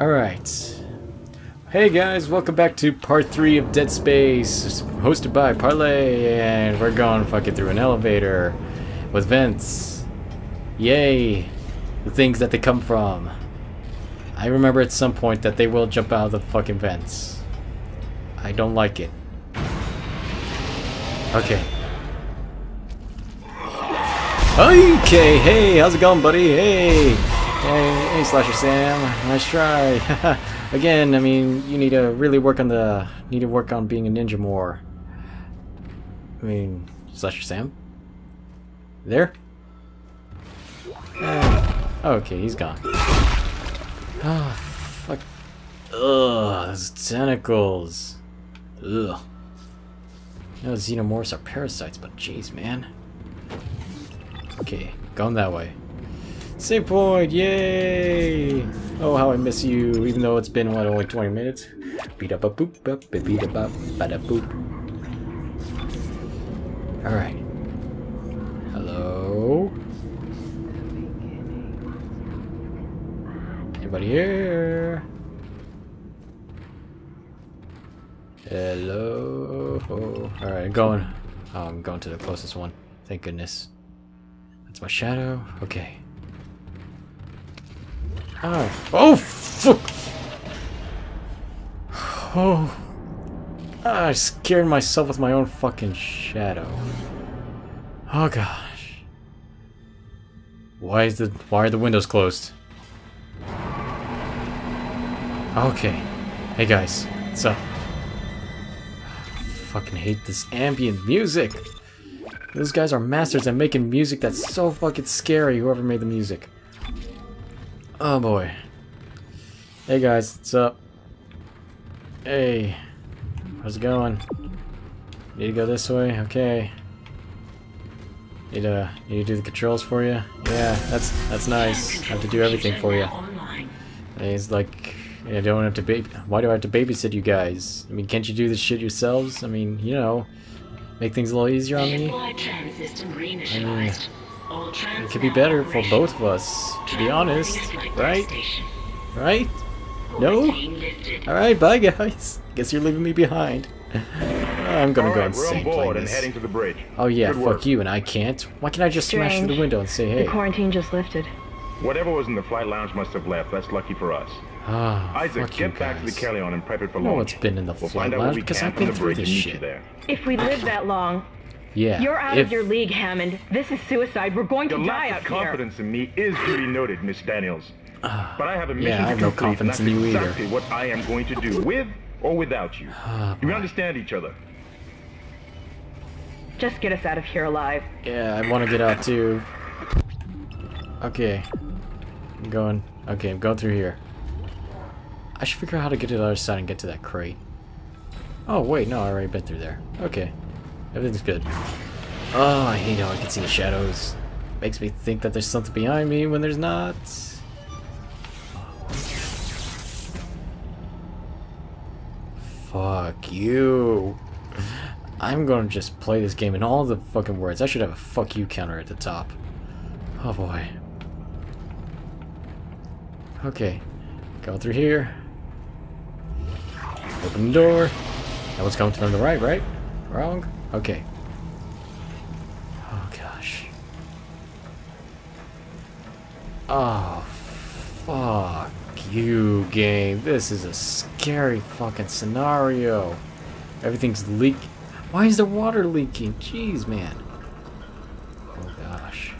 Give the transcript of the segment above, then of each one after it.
Alright. Hey guys, welcome back to part 3 of Dead Space, hosted by Parle, and we're going fucking through an elevator with vents. Yay! The things that they come from. I remember at some point that they will jump out of the fucking vents. I don't like it. Okay. Okay, hey, how's it going, buddy? Hey! Hey, hey, Slasher Sam. Nice try. Again, I mean, you need to really work on the... Need to work on being a ninja more. I mean, Slasher Sam? There? Uh, okay, he's gone. Ah, fuck. Ugh, those tentacles. Ugh. No, xenomorphs are parasites, but jeez, man. Okay, going that way. Save point, yay! Oh, how I miss you, even though it's been, what, only 20 minutes? Beat up a boop, up, beat up up, bada boop. Alright. Hello? Anybody here? Hello? Alright, going. Oh, I'm going to the closest one. Thank goodness. That's my shadow. Okay. Oh. Oh, fuck! Oh. I scared myself with my own fucking shadow. Oh gosh. Why is the why are the windows closed? Okay. Hey guys, what's up? fucking hate this ambient music. Those guys are masters at making music that's so fucking scary, whoever made the music. Oh boy. Hey guys, what's up? Hey. How's it going? Need to go this way? Okay. Need to need to do the controls for you? Yeah, that's that's nice. I have to do everything for you. He's like I don't have to baby. Why do I have to babysit you guys? I mean, can't you do this shit yourselves? I mean, you know, make things a little easier on me. I mean, it could be better for both of us, to be honest, right? Right? No? Alright, bye guys. Guess you're leaving me behind. I'm gonna go insane playing this. heading to the bridge. Oh yeah, fuck you, and I can't. Why can't I just Strange. smash through the window and say hey? The quarantine just lifted. Whatever was in the flight lounge must have left. That's lucky for us. Ah, Isaac, fuck you get back to the guys. Kellion and prep it for I know launch. what's been in the We'll flight find out what lounge we because can I've from been the through bridge this and shit. you there. If we live that long, Yeah. you're out if, of your league, Hammond. This is suicide. We're going to Your die lack out of here. confidence in me is duly noted, Miss Daniels. But I have a mission Yeah, I to have no complete, and confidence that's in you either. exactly what I am going to do, with or without you. Ah, Do we understand each other? Just get us out of here alive. Yeah, I want to get out too. Okay. I'm going. Okay, I'm going through here. I should figure out how to get to the other side and get to that crate. Oh, wait, no, I already been through there. Okay. Everything's good. Oh, I hate how I can see the shadows. Makes me think that there's something behind me when there's not. Fuck you. I'm gonna just play this game in all the fucking words. I should have a fuck you counter at the top. Oh boy. Okay. Go through here. Open the door. That was coming from the right, right? Wrong? Okay. Oh gosh. Oh, fuck you, game. This is a scary fucking scenario. Everything's leak. Why is the water leaking? Jeez, man. Oh gosh.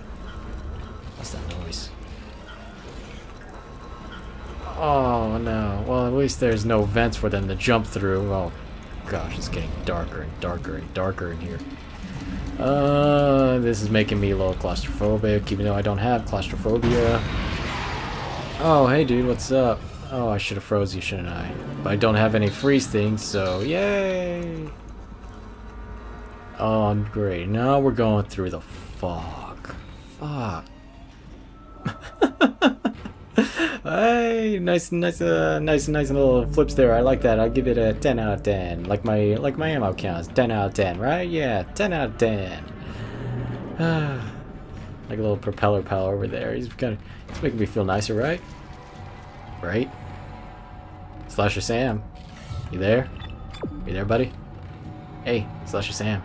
What's that noise? Oh no. Well, at least there's no vents for them to jump through. Oh gosh, it's getting darker and darker and darker in here. Uh, this is making me a little claustrophobic, even though I don't have claustrophobia. Oh, hey dude, what's up? Oh, I should have froze you, shouldn't I? But I don't have any freeze things, so yay! Oh, great. Now we're going through the fog. Fuck. Hey, nice, nice, uh, nice, nice little flips there. I like that. I'll give it a 10 out of 10. Like my, like my ammo counts. 10 out of 10, right? Yeah, 10 out of 10. like a little propeller pal over there. He's kind of, he's making me feel nicer, right? Right? Slasher Sam. You there? You there, buddy? Hey, Slasher Sam.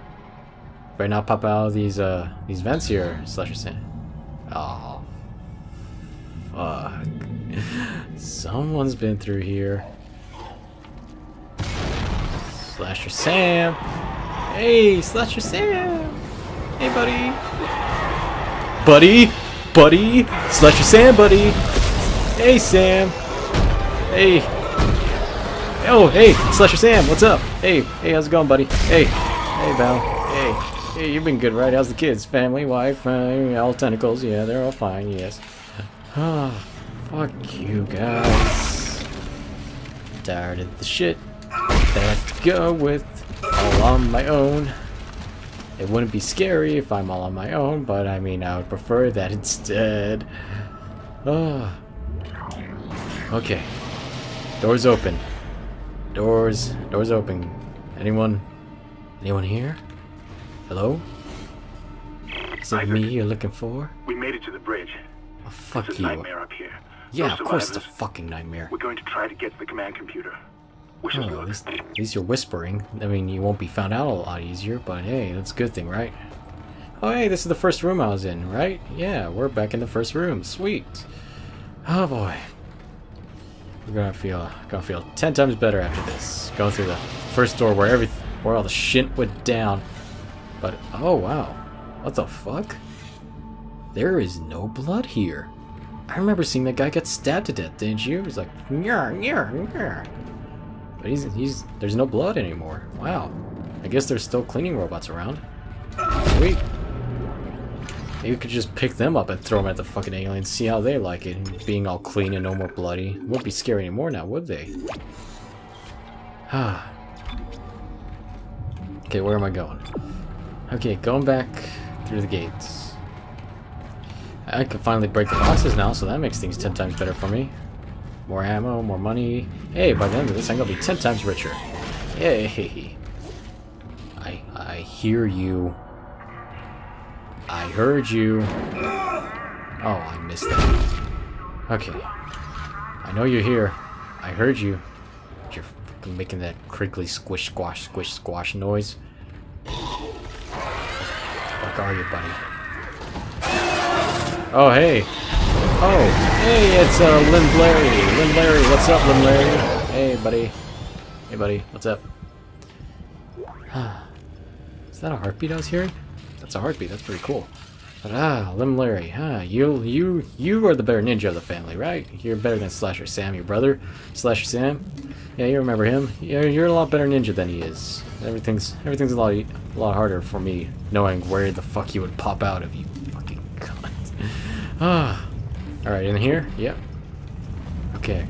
Better not pop out of these uh these vents here, Slasher Sam. Oh. Fuck. Someone's been through here. Slasher Sam. Hey, Slasher Sam. Hey, buddy. Buddy. Buddy. Slasher Sam, buddy. Hey, Sam. Hey. Oh, hey, Slasher Sam. What's up? Hey, hey, how's it going, buddy? Hey. Hey, Val. Hey. Hey, you've been good, right? How's the kids? Family, wife, uh, all tentacles. Yeah, they're all fine, yes. Ah, fuck you guys. Tired of the shit that I have to go with all on my own. It wouldn't be scary if I'm all on my own, but I mean, I would prefer that instead. Ah. Okay. Doors open. Doors, doors open. Anyone, anyone here? Hello? Is it me you're looking for? We made it to the bridge. Oh, fuck It's a you. nightmare up here. Yeah, No of course it's a fucking nightmare. We're going to try to get to the command computer. Wish Oh, at least, at least you're whispering. I mean, you won't be found out a lot easier, but hey, that's a good thing, right? Oh, hey, this is the first room I was in, right? Yeah, we're back in the first room. Sweet. Oh boy. We're gonna feel gonna feel ten times better after this. Going through the first door where every where all the shit went down. But oh wow, what the fuck? There is no blood here. I remember seeing that guy get stabbed to death, didn't you? He was like, nyar, nyar, nyar. But he's, he's, there's no blood anymore. Wow. I guess there's still cleaning robots around. Sweet. Maybe we could just pick them up and throw them at the fucking aliens, see how they like it, being all clean and no more bloody. Won't be scary anymore now, would they? Ah. okay, where am I going? Okay, going back through the gates. I can finally break the boxes now, so that makes things ten times better for me. More ammo, more money. Hey, by the end of this, I'm gonna be ten times richer. Yay! I I hear you. I heard you. Oh, I missed that. Okay. I know you're here. I heard you. You're making that crinkly squish squash squish squash noise. Fuck are you, buddy? Oh, hey. Oh, hey, it's uh, Lim Larry. Lim Larry, what's up, Lim Larry? Hey, buddy. Hey, buddy, what's up? Is that a heartbeat I was hearing? That's a heartbeat. That's pretty cool. But ah, Lim Larry, huh? You, you, you are the better ninja of the family, right? You're better than Slasher Sam, your brother, Slasher Sam. Yeah, you remember him. You're, you're a lot better ninja than he is. Everything's, everything's a lot, a lot harder for me knowing where the fuck he would pop out of you. Ah. All right, in here. Yep. Okay.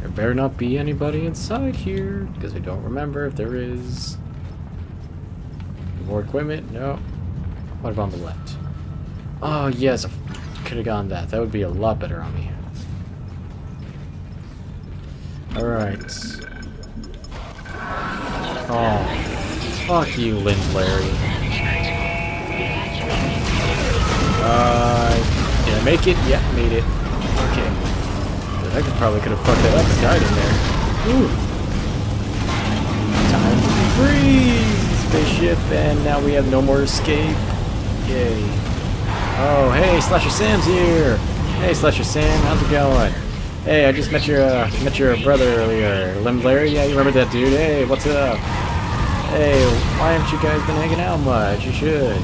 There better not be anybody inside here because I don't remember if there is. More equipment? No. What about on the left? Oh, yes, I could have gotten that. That would be a lot better on me. Alright. Oh. Fuck you, Lynn Larry. Uh, make it? Yeah, made it. Okay. I could probably could have fucked that up and died in there. Ooh. Time to be free, spaceship, and now we have no more escape. Yay. Oh, hey, Slasher Sam's here. Hey, Slasher Sam, how's it going? Hey, I just met your uh, met your brother earlier, Lim Larry. Yeah, you remember that dude? Hey, what's up? Hey, why haven't you guys been hanging out much? You should.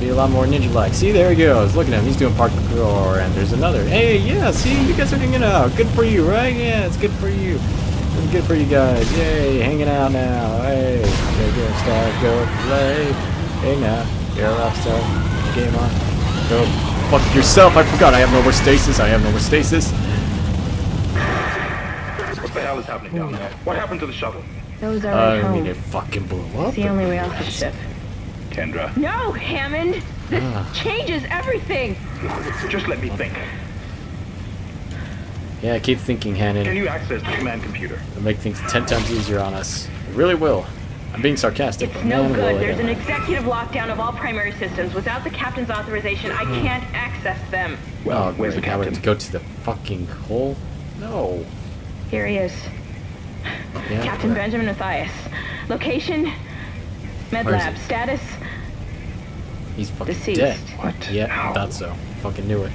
Be a lot more ninja-like. See, there he goes. Look at him. He's doing parkour, and there's another. Hey, yeah, see, you guys are hanging out. Good for you, right? Yeah, it's good for you. It's good for you guys. Yay, hanging out now. Hey, go, go, star, go play. Hey, now, you're a rock star. Game on. Go fuck yourself. I forgot. I have no more stasis. I have no more stasis. What the hell is happening down there? What happened to the shuttle? Those are my I home. mean, it fucking blew up. It's the only way off the ship. Kendra, No, Hammond! This Ah. changes everything! just let me think. Yeah, keep thinking, Can you access the command computer? It'll make things ten times easier on us. It really will. I'm being sarcastic, but No man, will good. it There's an executive lockdown of all primary systems. Without the captain's authorization, I can't access them. Well, oh, where's the great. Now captain? to go to the fucking hole? No. Here he is. Yeah, Captain what? Benjamin Mathius. Location, med Where is lab. he? Status, He's fucking Deceased. dead. What? Yeah, How? thought so. Fucking knew it.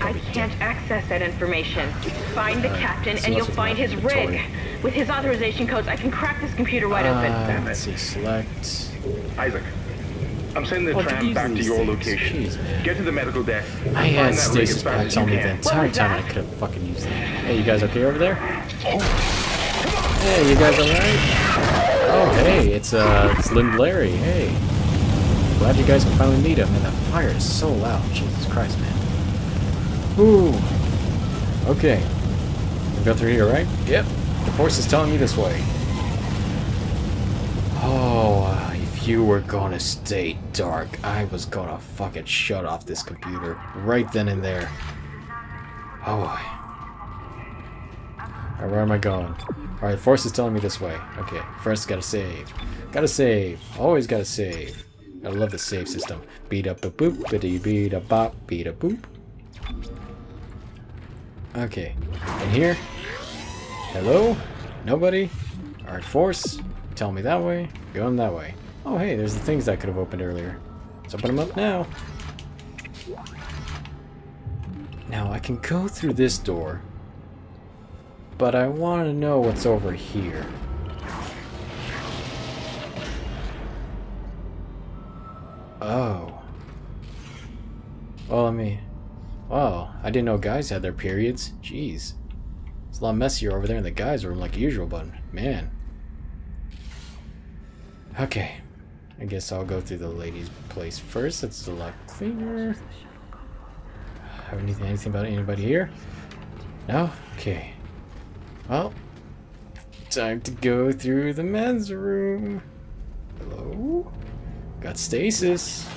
I can't dead. access that information. Find the Alright, captain so and you'll find my his rig. With his authorization codes, I can crack this computer wide open. Uh, Damn it. let's see, select. Isaac, I'm sending the Oh, tram back to your things. location. Jeez. Get to the medical deck. I had Find that rig stasis as fast pack as tell you me the entire time I could have fucking used that. Hey, you guys okay over there? Hey, you guys alright? Oh, hey, it's uh, it's Lynn Larry. Hey, glad you guys can finally meet him. And that fire is so loud. Jesus Christ, man. Ooh. Okay. We go through here, right? Yep. The force is telling me this way. Oh, if you were gonna stay dark, I was gonna fucking shut off this computer right then and there. Oh boy. Alright, where am I going? Alright, force is telling me this way. Okay, first gotta save. Gotta save. Always gotta save. I love the save system. Beat up a boop, biddy beat a bop, beat a boop. Okay, in here. Hello? Nobody? Alright, force. Tell me that way. Going that way. Oh, hey, there's the things that could have opened earlier. Let's open them up now. Now, I can go through this door. But I want to know what's over here. Oh. Well, I mean... Wow, I didn't know guys had their periods. Jeez. It's a lot messier over there in the guys' room like usual, but man. Okay. I guess I'll go through the ladies' place first. It's a lot cleaner. Have anything, anything about anybody here? No? Okay. Well, time to go through the men's room. Hello? I got stasis.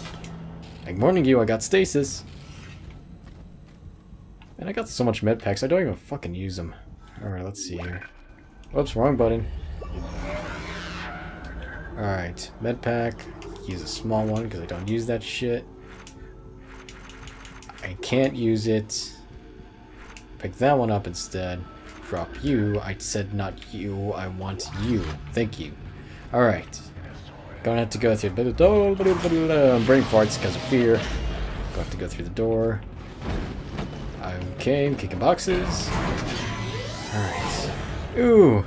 Like morning you, I got stasis. And I got so much med packs, I don't even fucking use them. Alright, let's see here. Whoops, wrong button. Alright, med pack. Use a small one because I don't use that shit. I can't use it. Pick that one up instead. Drop you. I said not you. I want you. Thank you. Alright. Gonna have to go through brain farts because of fear. Gonna have to go through the door. Okay, I'm kicking boxes. Alright. Ooh,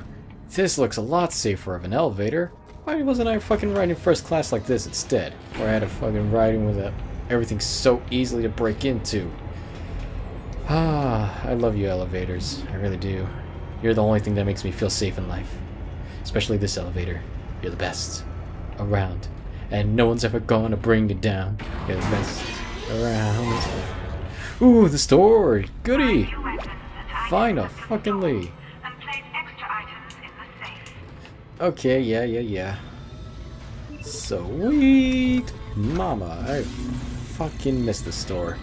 this looks a lot safer of an elevator. Why wasn't I fucking riding first class like this instead? Where I had a fucking riding with a, everything so easily to break into. Ah, I love you elevators. I really do. You're the only thing that makes me feel safe in life. Especially this elevator. You're the best. Around. And no one's ever gonna bring you down. The best. Around. Ooh, the store! Goody! Fine, a fucking Lee. And place extra items in the safe. Okay, yeah, yeah, yeah. Sweet mama, I fucking missed the store.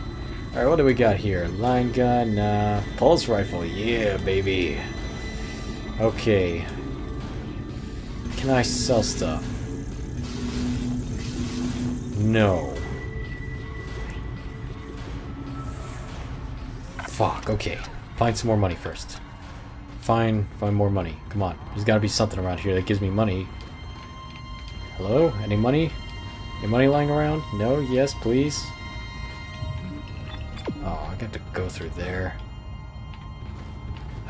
Alright, what do we got here? Line gun, uh, pulse rifle, yeah, baby. Okay. Can I sell stuff? No. Fuck, okay. Find some more money first. Find, find more money. Come on. There's gotta be something around here that gives me money. Hello? Any money? Any money lying around? No? Yes, please? Oh, I got to go through there.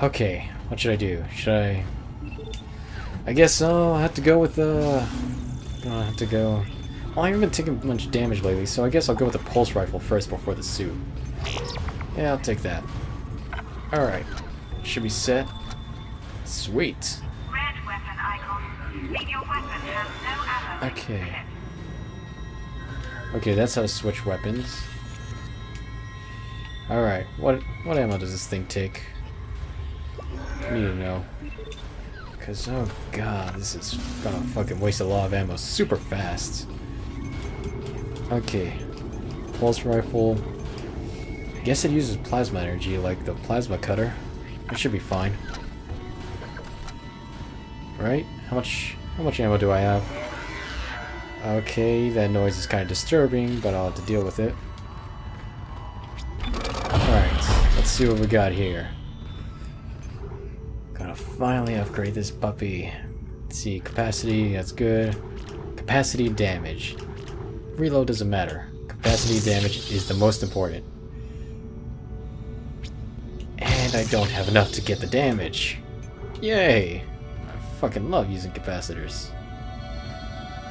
Okay, what should I do? Should I... I guess uh, I'll have to go with the... Uh, I'll have to go... Well, I haven't been taking much damage lately, so I guess I'll go with the pulse rifle first before the suit. Yeah, I'll take that. Alright. Should be set. Sweet. Red weapon icon. Your weapon has no. Okay. Okay, that's how to switch weapons. Alright, what what ammo does this thing take? I need to know. Cause oh god, this is gonna fucking waste a lot of ammo super fast. Okay. Pulse rifle. I guess it uses plasma energy like the plasma cutter. It should be fine. Right? How much how much ammo do I have? Okay, that noise is kind of disturbing, but I'll have to deal with it. Alright, let's see what we got here. Gotta finally upgrade this puppy. Let's see, capacity, that's good. Capacity damage. Reload doesn't matter. Capacity damage is the most important. And I don't have enough to get the damage. Yay! I fucking love using capacitors.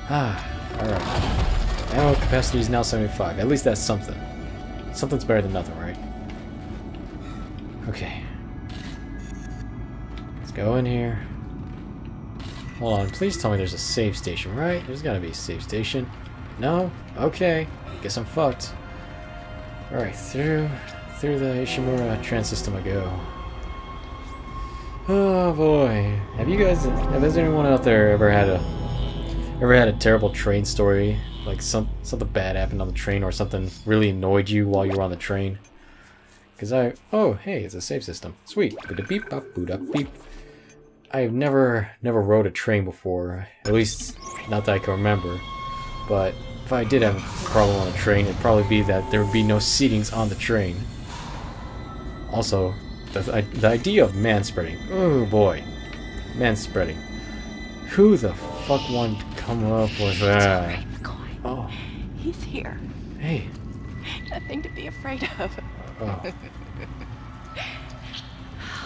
Ah, alright. Ammo capacity is now 75. At least that's something. Something's better than nothing, right? Okay. Let's go in here. Hold on, please tell me there's a save station, right? There's gotta be a save station. No? Okay. Guess I'm fucked. Alright, through through the Ishimura trans system I go. Oh boy. Have you guys has anyone out there ever had a ever had a terrible train story? Like some something bad happened on the train or something really annoyed you while you were on the train? Cause I oh hey, it's a save system. Sweet. Beep bop boop beep. I've never never rode a train before, at least not that I can remember. But if I did have a problem on a train, it'd probably be that there would be no seatings on the train. Also, the, the idea of man spreading. Oh boy. Man spreading. Who the fuck wanted to come up with that? Oh. He's here. Hey. Nothing to be afraid of. Oh.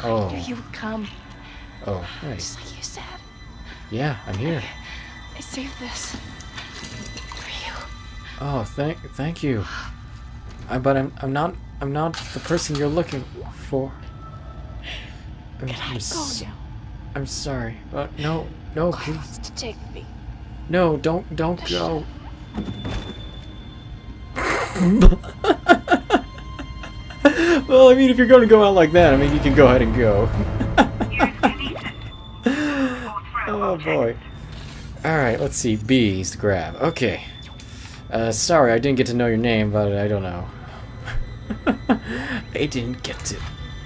Oh. You come. Oh. Just like you said. Yeah, I'm here. I saved this. Oh, thank thank you. I but I'm I'm not I'm not the person you're looking for. I'm, Can I I'm go now? I'm sorry. But no, no, please. Close to take me. No, don't don't go. well, I mean, if you're going to go out like that, I mean, you can go ahead and go. oh boy. All right, let's see. B is to grab. Okay. Uh, sorry, I didn't get to know your name, but I don't know. I didn't get to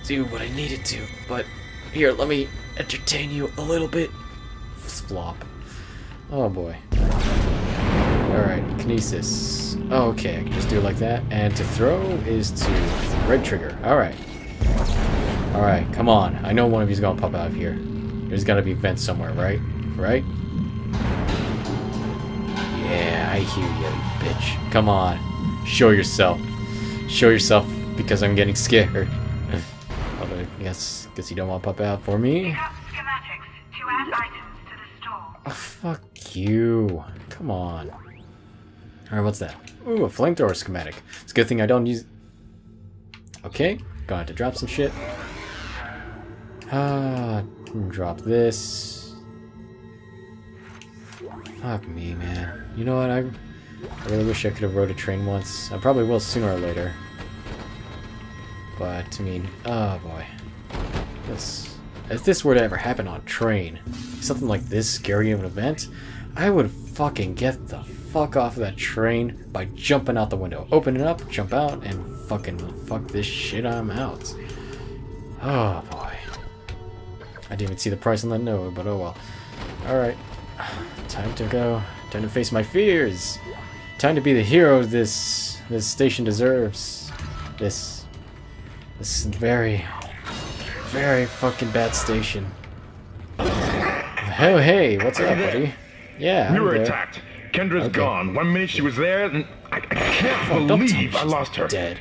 do what I needed to, but here, let me entertain you a little bit. Flop. Oh boy. Alright, Kinesis. Oh, okay, I can just do it like that. And to throw is to right trigger. Alright. Alright, come on. I know one of you's gonna pop out of here. There's gotta be vents somewhere, right? Right? I hear you, you bitch. Come on. Show yourself. Show yourself because I'm getting scared. Although, I guess, guess you don't want to pop out for me. Pick up schematics to add items to the store. Oh, fuck you. Come on. Alright, what's that? Ooh, a flamethrower schematic. It's a good thing I don't use... Okay, gonna have to drop some shit. Ah, drop this. Fuck me, man. You know what, I, I really wish I could have rode a train once. I probably will sooner or later. But, I mean, oh boy. This, if this were to ever happen on train, something like this scary of an event, I would fucking get the fuck off of that train by jumping out the window. Open it up, jump out, and fucking fuck this shit, I'm out. Oh boy. I didn't even see the price on that note, but oh well. Alright. Time to go. Time to face my fears. Time to be the hero this this station deserves. This this very very fucking bad station. Oh hey, what's up, buddy? Yeah, We were there. attacked. Kendra's Okay. gone. One minute she was there, and I, I can't Oh, don't tell me believe I lost her. Dead.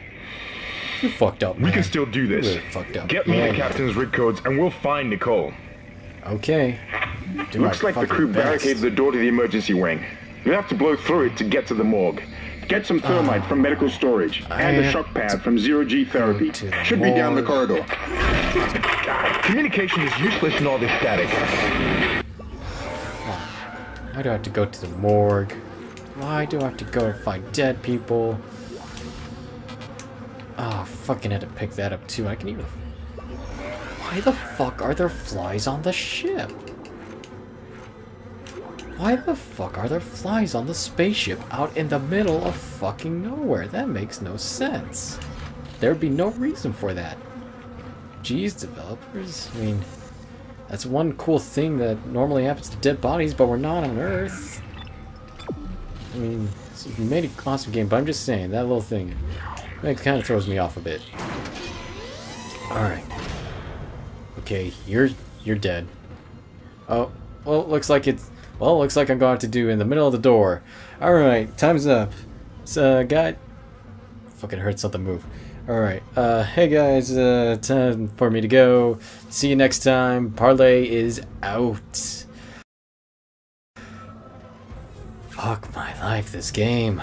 You fucked up, man. We can still do this. really fucked up. Get me Yeah. the captain's rig codes, and we'll find Nicole. Okay. Do Looks like the crew best. barricades the door to the emergency wing. You have to blow through it to get to the morgue. Get some thermite from medical storage I and a shock pad from zero G therapy. to the Should be down the corridor. Communication is useless in all this static. Why do I have to go to the morgue? Why do I have to go and find dead people? Oh, fucking had to pick that up too. I can even. Why the fuck are there flies on the ship? Why the fuck are there flies on the spaceship out in the middle of fucking nowhere? That makes no sense. There'd be no reason for that. Geez, developers. I mean, that's one cool thing that normally happens to dead bodies, but we're not on Earth. I mean, you made an awesome game, but I'm just saying, that little thing, it kind of throws me off a bit. Alright. Okay, you're you're dead. Oh, well, looks like it's... Well, looks like I'm going to do in the middle of the door. Alright, time's up. So, guy... Fucking heard something move. Alright, uh, hey guys, uh, time for me to go. See you next time. Parle is out. Fuck my life, this game.